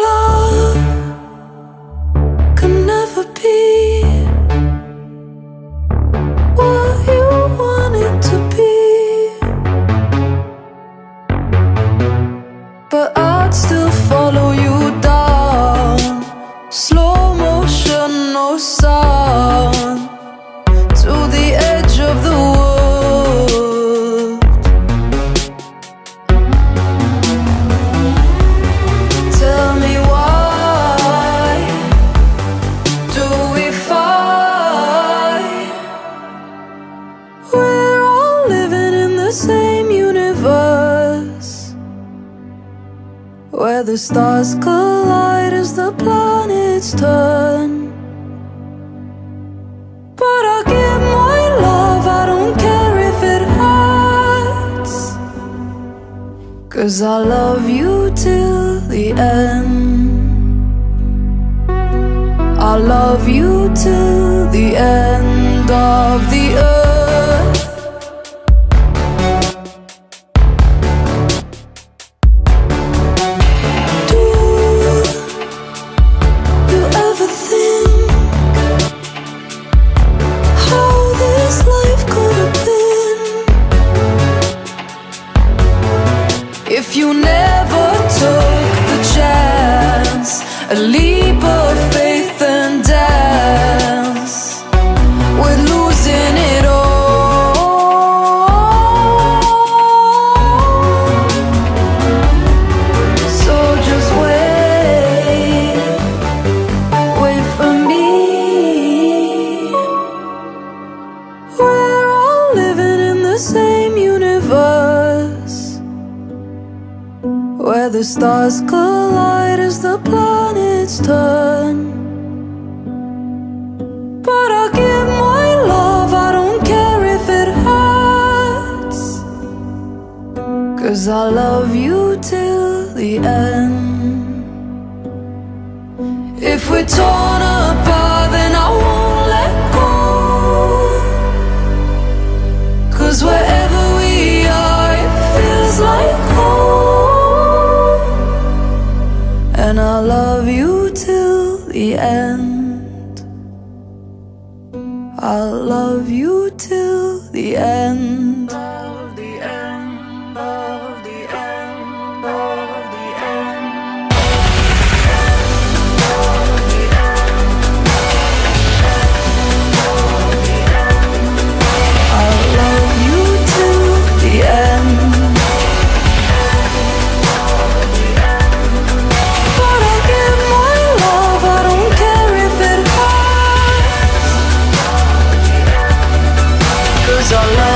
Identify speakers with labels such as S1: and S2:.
S1: Love never be what you to be, but I'd still follow you down. Slow motion, no sound. The stars collide as the planets turn. But I'll give my love, I don't care if it hurts. Cause I love you till the end. I love you till the end of the earth A leap of faith and dance with losing it all. So just wait, wait for me. We're all living in the same universe where the stars collide as the planets turn. But I give my love, I don't care if it hurts. Cause I love you till the end. If we're torn end. I'll love you till the end. was all love.